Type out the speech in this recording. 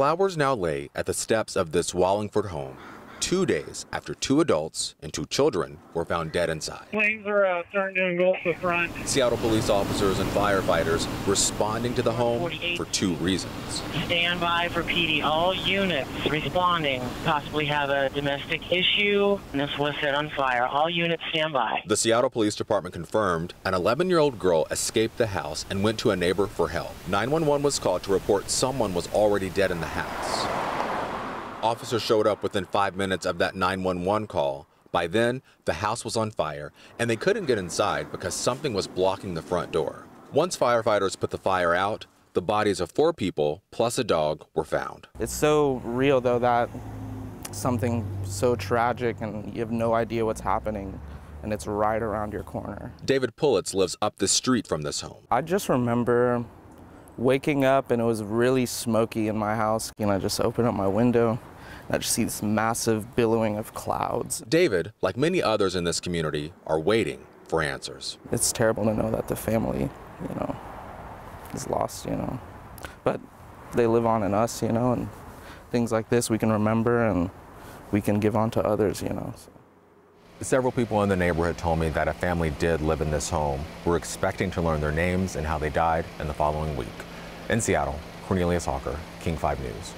flowers now lay at the steps of this Wallingford home two days after two adults and two children were found dead inside. Flames are uh, starting to engulf the front. Seattle police officers and firefighters responding to the home for two reasons. Stand by for PD. All units responding possibly have a domestic issue and this was set on fire. All units stand by. The Seattle Police Department confirmed an 11 year old girl escaped the house and went to a neighbor for help. 911 was called to report someone was already dead in the house. Officers showed up within five minutes of that 911 call. By then, the house was on fire, and they couldn't get inside because something was blocking the front door. Once firefighters put the fire out, the bodies of four people plus a dog were found. It's so real, though, that something so tragic and you have no idea what's happening and it's right around your corner. David Pullitz lives up the street from this home. I just remember waking up and it was really smoky in my house and I just opened up my window I just see this massive billowing of clouds. David, like many others in this community, are waiting for answers. It's terrible to know that the family, you know, is lost, you know. But they live on in us, you know, and things like this we can remember and we can give on to others, you know. So. Several people in the neighborhood told me that a family did live in this home. We're expecting to learn their names and how they died in the following week. In Seattle, Cornelius Hawker, King 5 News.